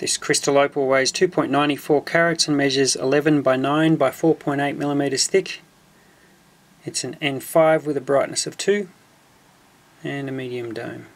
This crystal opal weighs 2.94 carats and measures 11 by 9 by 4.8 millimeters thick. It's an N5 with a brightness of 2 and a medium dome.